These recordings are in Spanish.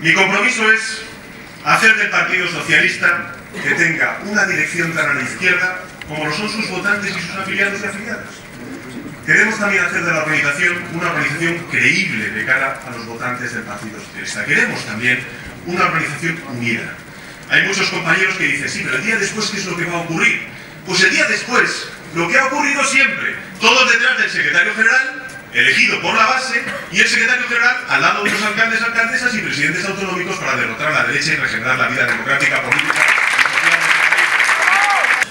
Mi compromiso es hacer del Partido Socialista que tenga una dirección tan a la izquierda como lo son sus votantes y sus afiliados y afiliadas. Queremos también hacer de la organización una organización creíble de cara a los votantes del Partido Socialista. Queremos también una organización unida. Hay muchos compañeros que dicen, sí, pero el día después, ¿qué es lo que va a ocurrir? Pues el día después, lo que ha ocurrido siempre, todos detrás del secretario general, elegido por la base, y el secretario general al lado de los alcaldes, alcaldesas y presidentes autonómicos para derrotar a la derecha y regenerar la vida democrática, política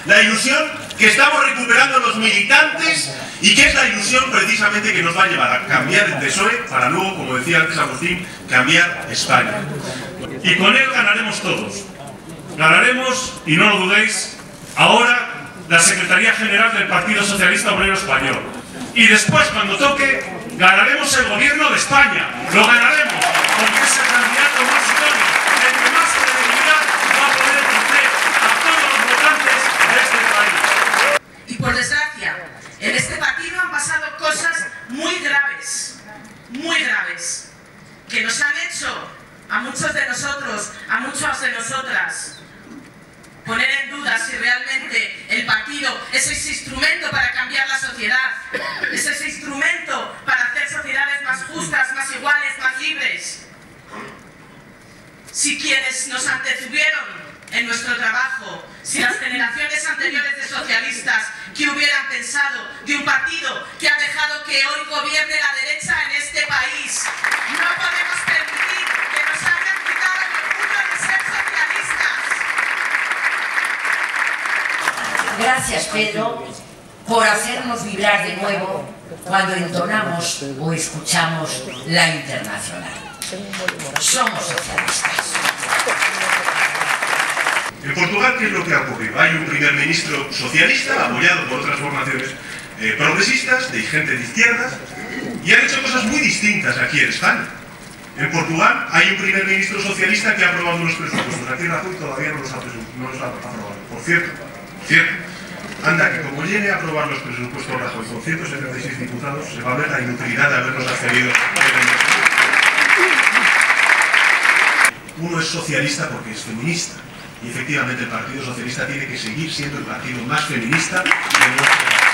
La ilusión que estamos recuperando los militantes y que es la ilusión precisamente que nos va a llevar a cambiar el PSOE para luego, como decía antes Agustín, cambiar España. Y con él ganaremos todos. Ganaremos, y no lo dudéis, ahora la Secretaría General del Partido Socialista Obrero Español. Y después, cuando toque, ganaremos el gobierno de España. Lo ganaremos, porque es el candidato más idóneo, el que más credibilidad va a poder ofrecer a todos los votantes de este país. Y por desgracia, en este partido han pasado cosas muy graves, muy graves, que nos han hecho a muchos de nosotros, a muchas de nosotras, poner en duda si realmente el partido es ese instrumento para cambiar la sociedad, es ese instrumento para hacer sociedades más justas, más iguales, más libres. Si quienes nos antecedieron en nuestro trabajo, si las generaciones anteriores de socialistas que hubieran pensado de un partido que ha dejado que hoy gobierne la derecha en este país, no podemos permitir que nos hayan quitado el orgullo de ser socialistas. Gracias, Pedro, por hacernos vibrar de nuevo cuando entonamos o escuchamos la internacional. Somos socialistas. En Portugal, ¿qué es lo que ha ocurrido? Hay un primer ministro socialista, apoyado por otras formaciones eh, progresistas, de gente de izquierdas, y han hecho cosas muy distintas aquí en España. En Portugal hay un primer ministro socialista que ha aprobado unos presupuestos. Aquí en Rajoy todavía no los ha, no los ha aprobado. Por cierto, por cierto, anda que como llegue a aprobar los presupuestos Rajoy con 176 diputados, se va a ver la inutilidad de habernos accedido. Uno es socialista porque es feminista. Y efectivamente el Partido Socialista tiene que seguir siendo el partido más feminista de nuestro país.